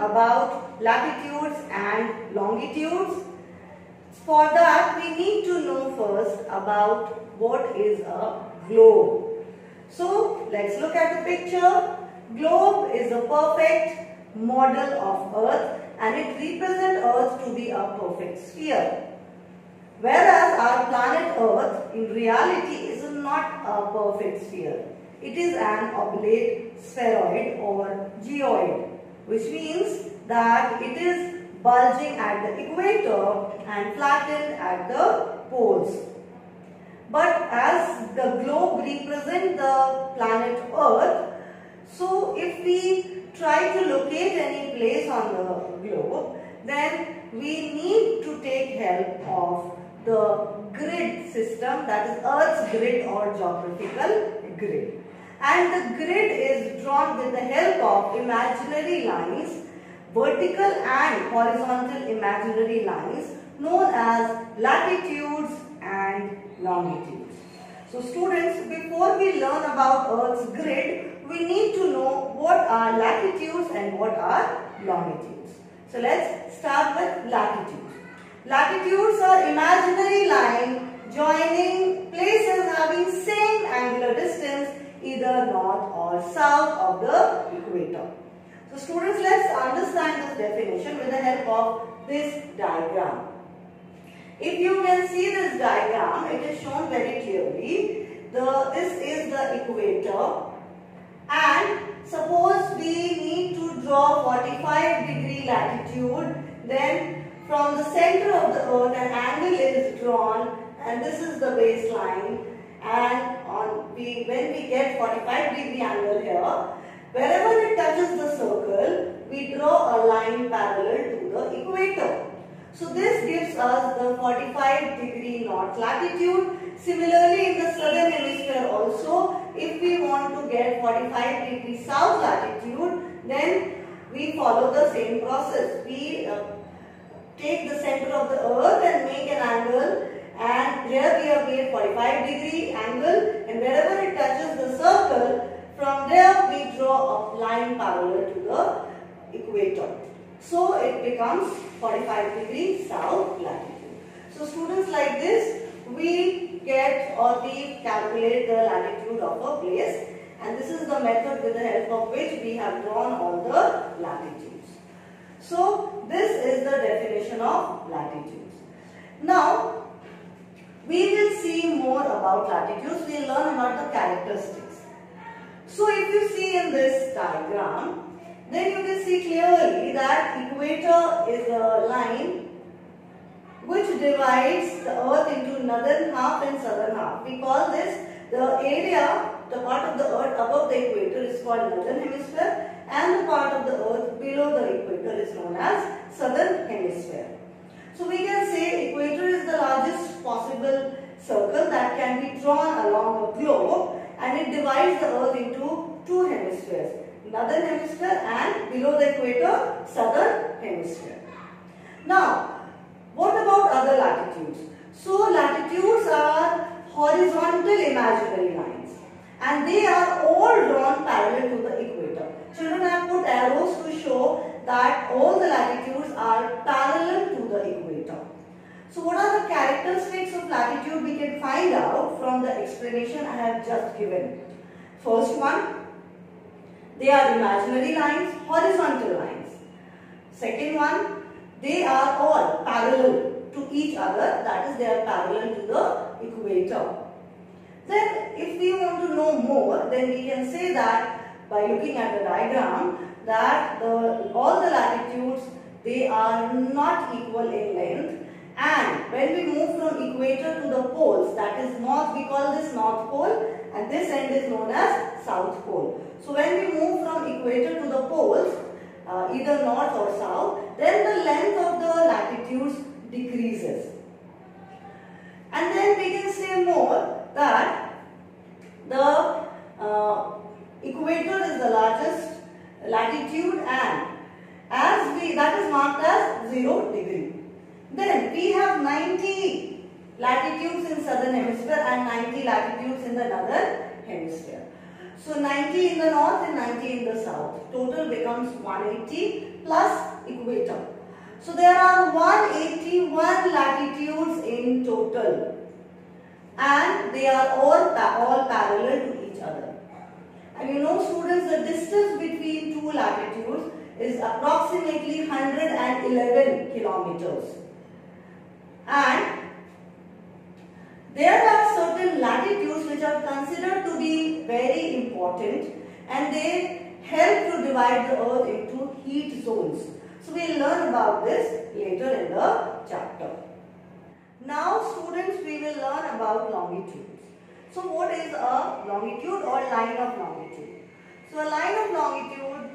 about latitudes and longitudes. For that we need to know first about what is a globe. So let's look at the picture. Globe is a perfect model of earth and it represents earth to be a perfect sphere. Whereas our planet earth in reality is not a perfect sphere. It is an oblate spheroid or geoid which means that it is bulging at the equator and flattened at the poles. But as the globe represents the planet Earth, so if we try to locate any place on the globe, then we need to take help of the grid system that is Earth's grid or geographical grid. And the grid is drawn with the help of imaginary lines, vertical and horizontal imaginary lines known as latitudes and longitudes. So students, before we learn about Earth's grid, we need to know what are latitudes and what are longitudes. So let's start with latitudes. Latitudes are imaginary line joining places having same angular distance either north or south of the equator. So students, let's understand this definition with the help of this diagram. If you can see this diagram, it is shown very clearly. The, this is the equator and suppose we need to draw 45 degree latitude then from the center of the earth an angle is drawn and this is the baseline and on we when we get 45 degree angle here wherever it touches the circle we draw a line parallel to the equator so this gives us the 45 degree north latitude. Similarly in the southern hemisphere also if we want to get 45 degree south latitude then we follow the same process. We uh, take the center of the earth and make an angle and here we have made 45 degree angle and wherever it touches the circle from there we draw a line parallel to the equator. So it becomes 45 degree south latitude. So students like this, we get or we calculate the latitude of a place and this is the method with the help of which we have drawn all the latitudes. So this is the definition of latitudes. Now we will see more about latitudes. We will learn about the characteristics. So if you see in this diagram, then you can see clearly that equator is a line which divides the earth into northern half and southern half. We call this the area, the part of the earth above the equator is called northern hemisphere and the part of the earth below the equator is known as southern hemisphere. So we can say equator is the largest possible circle that can be drawn along a globe and it divides the earth into two hemispheres northern hemisphere and below the equator southern hemisphere. Now, what about other latitudes? So, latitudes are horizontal imaginary lines and they are all drawn parallel to the equator. Children have put arrows to show that all the latitudes are parallel to the equator. So what are the characteristics of latitude we can find out from the explanation I have just given. First one, they are imaginary lines, horizontal lines. Second one, they are all parallel to each other. That is, they are parallel to the equator. Then, if we want to know more, then we can say that by looking at the diagram, that the, all the latitudes, they are not equal in length. And when we move from equator to the poles, that is north, we call this north pole and this end is known as south pole. So when we move from equator to the poles, uh, either north or south, then the length of the latitudes decreases. And then we can say more that the uh, equator is the largest latitude and as we that is marked as 0 degree. Then we have 90 latitudes in southern hemisphere and 90 latitudes in the northern hemisphere. So 90 in the north and 90 in the south. Total becomes 180 plus equator. So there are 181 latitudes in total and they are all, all parallel to each other. And you know students the distance between two latitudes is approximately 111 kilometers. And there are certain latitudes which are considered to be very important and they help to divide the earth into heat zones. So we will learn about this later in the chapter. Now students we will learn about longitudes. So what is a longitude or line of longitude? So a line of longitude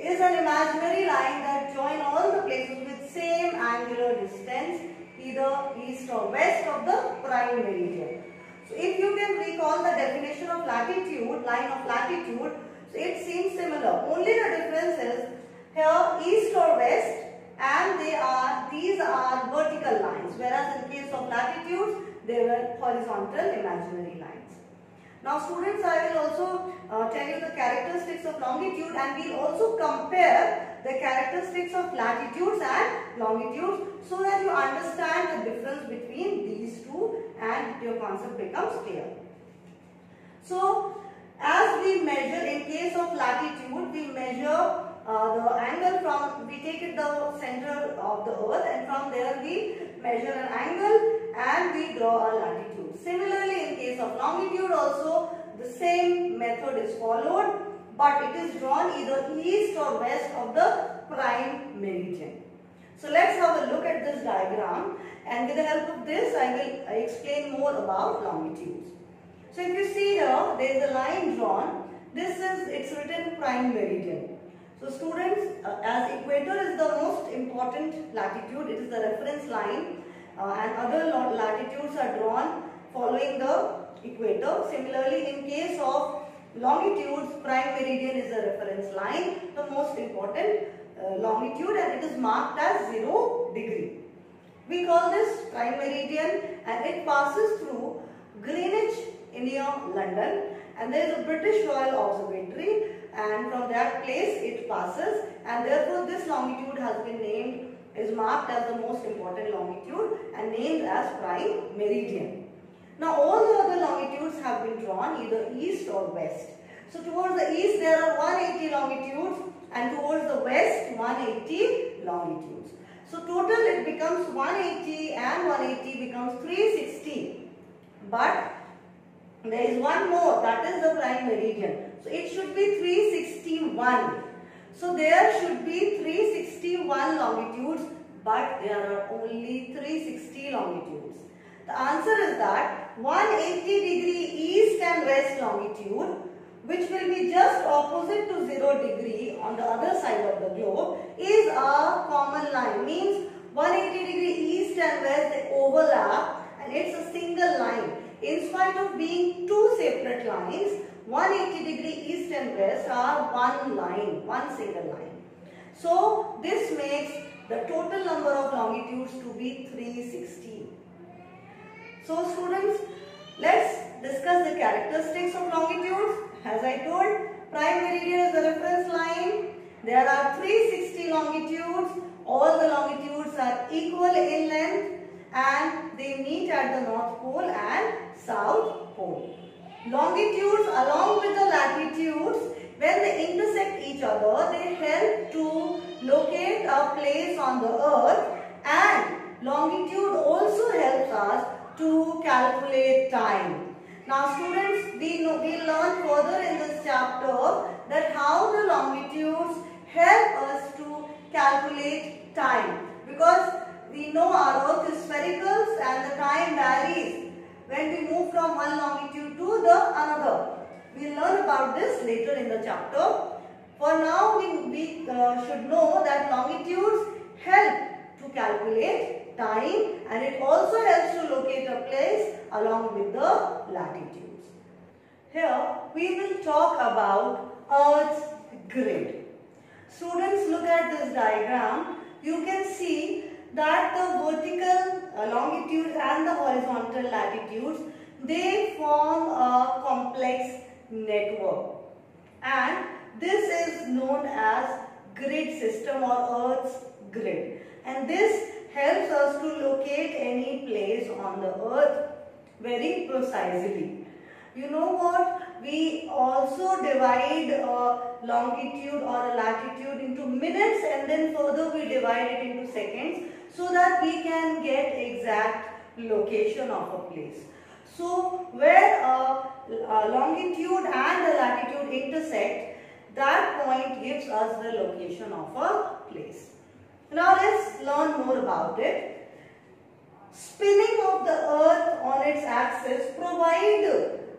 is an imaginary line that join all the places with same angular distance either east or west of the prime meridian. So if you can recall the definition of latitude, line of latitude, so it seems similar. Only the difference is here east or west and they are these are vertical lines whereas in case of latitudes they were horizontal imaginary lines. Now students I will also uh, tell you the characteristics of longitude and we will also compare the characteristics of latitudes and longitudes so that you understand the difference between these two and your concept becomes clear. So as we measure in case of latitude we measure uh, the angle from, we take it the center of the earth and from there we measure an angle and we draw a latitude. Similarly in case of longitude also the same method is followed but it is drawn either east or west of the prime meridian. So let's have a look at this diagram and with the help of this I will explain more about longitudes. So if you see here there is a line drawn. This is it's written prime meridian. So students, uh, as equator is the most important latitude, it is the reference line uh, and other latitudes are drawn following the equator. Similarly, in case of longitudes, prime meridian is the reference line, the most important uh, longitude and it is marked as 0 degree. We call this prime meridian and it passes through Greenwich, India, London and there is a British Royal Observatory and from that place it passes and therefore this longitude has been named is marked as the most important longitude and named as prime meridian. Now all the other longitudes have been drawn either east or west. So towards the east there are 180 longitudes and towards the west 180 longitudes. So total it becomes 180 and 180 becomes 360. But there is one more that is the prime meridian. So it should be 361. So there should be 361 longitudes but there are only 360 longitudes. The answer is that 180 degree east and west longitude which will be just opposite to 0 degree on the other side of the globe is a common line. Means 180 degree east and west they overlap and it's a single line. In spite of being two separate lines, 180 degree east and west are one line, one single line. So this makes the total number of longitudes to be 360. So students, let's discuss the characteristics of longitudes. As I told, prime meridian is the reference line. There are 360 longitudes. All the longitudes are equal in length and they meet at the North Pole and South Pole. Longitudes along with the latitudes, when they intersect each other, they help to locate a place on the earth. And longitude also helps us to calculate time. Now students, we, know, we learn further in this chapter that how the longitudes help us to calculate time. Because we know our earth is spherical and the time varies when we move from one longitude to the another. We will learn about this later in the chapter. For now, we, we uh, should know that longitudes help to calculate time and it also helps to locate a place along with the latitudes. Here, we will talk about Earth's grid. Students, look at this diagram. You can see that the vertical uh, longitudes and the horizontal latitudes, they form a complex network. And this is known as grid system or Earth's grid. And this helps us to locate any place on the Earth very precisely. You know what? We also divide a longitude or a latitude into minutes and then further we divide it into seconds so that we can get exact location of a place. So where a, a longitude and a latitude intersect, that point gives us the location of a place. Now let's learn more about it. Spinning of the earth on its axis provide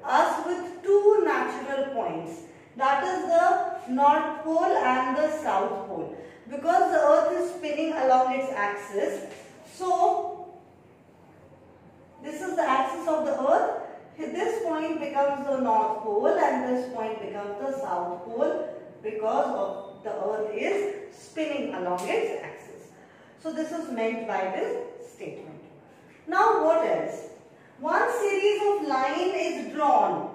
us with two natural points. That is the North Pole and the South Pole. Because the earth is spinning along its axis, so this is the axis of the earth. This point becomes the North Pole and this point becomes the South Pole because of the earth is spinning along its axis. So this is meant by this statement. Now what else? One series of line is drawn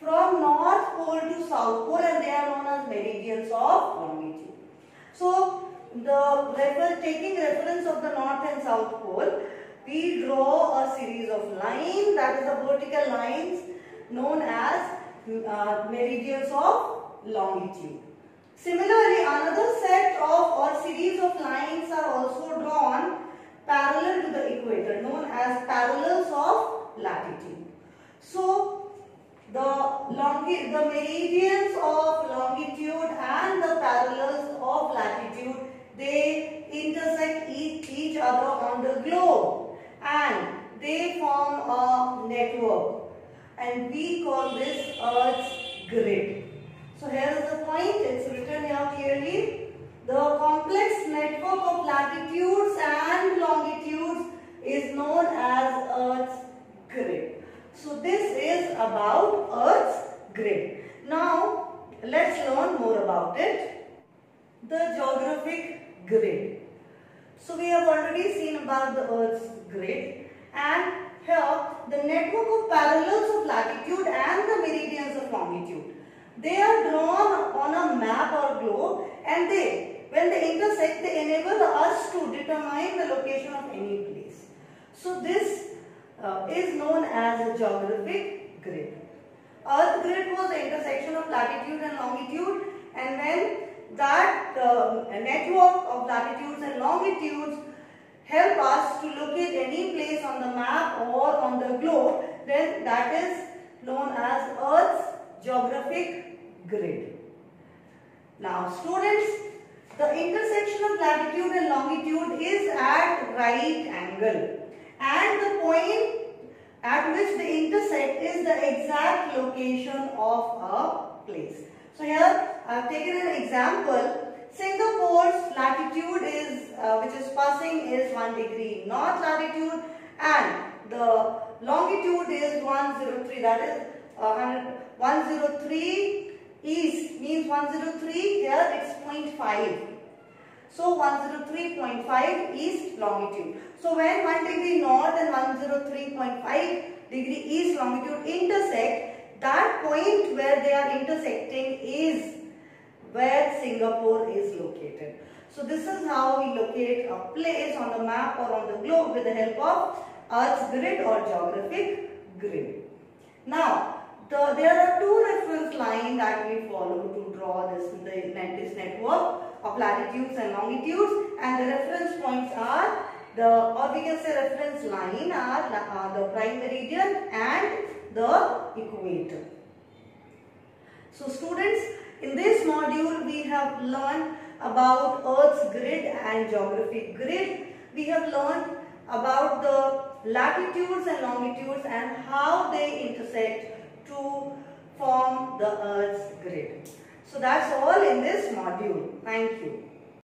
from North Pole to South Pole and they are known as meridians of longitude. So the refer taking reference of the North and South Pole, we draw a series of lines that is the vertical lines known as uh, meridians of longitude. Similarly, another set of or series of lines are also drawn parallel to the equator known as parallels of latitude. So, the, longi the meridians of longitude and the parallels of latitude, they intersect each, each other on the globe and they form a network and we call this Earth's grid. So here is the point, it's written here clearly. The complex network of latitudes and longitudes is known as Earth's. So this is about Earth's grid. Now let's learn more about it. The geographic grid. So we have already seen about the Earth's grid and here the network of parallels of latitude and the meridians of longitude. They are drawn on a map or globe and they when they intersect, they enable us to determine the location of any place. So this uh, is known as a geographic grid. Earth grid was the intersection of latitude and longitude and when that uh, network of latitudes and longitudes help us to locate any place on the map or on the globe then that is known as Earth's geographic grid. Now students the intersection of latitude and longitude is at right angle and the point at which they intersect is the exact location of a place. So here I have taken an example. Singapore's latitude is, uh, which is passing is 1 degree north latitude and the longitude is 103 that is uh, 103 east means 103 here it's 0.5 so 103.5 east longitude. So when 1 degree north and 103.5 degree east longitude intersect, that point where they are intersecting is where Singapore is located. So this is how we locate a place on the map or on the globe with the help of Earth's grid or geographic grid. Now, the, there are two reference lines that we follow to draw this, the, this network of latitudes and longitudes and the reference points are the or we can say reference line are uh, the prime meridian and the equator. So students in this module we have learned about earth's grid and geographic grid. We have learned about the latitudes and longitudes and how they intersect to form the earth's grid. So that's all in this module. Thank you.